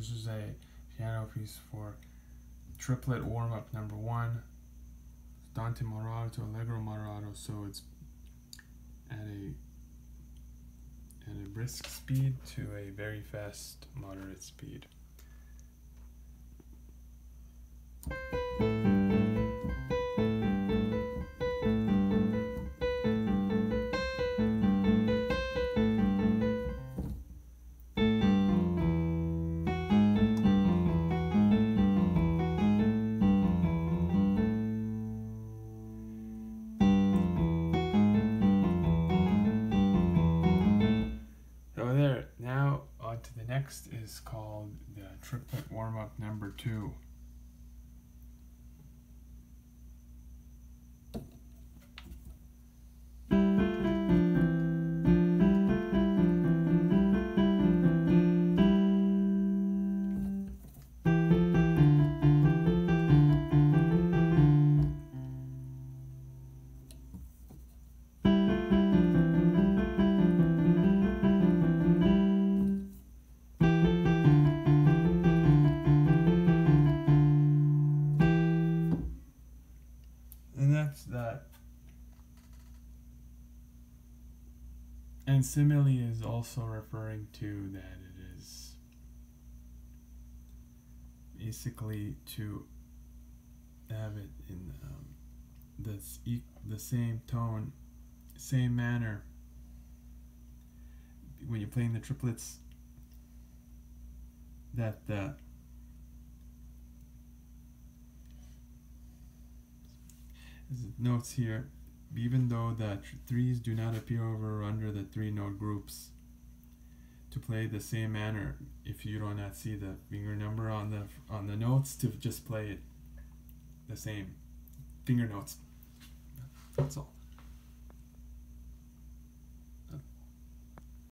This is a piano piece for triplet warm up number one, Andante moderato, to Allegro moderato, so it's at a at a brisk speed to a very fast moderate speed. To the next is called the triplet warm up number two. And simile is also referring to that it is basically to have it in um, e- the same tone, same manner when you're playing the triplets that the notes here, even though the tr- threes do not appear over or under the three note groups, to play the same manner, if you do not see the finger number on the on the notes, to just play it the same finger notes. That's all.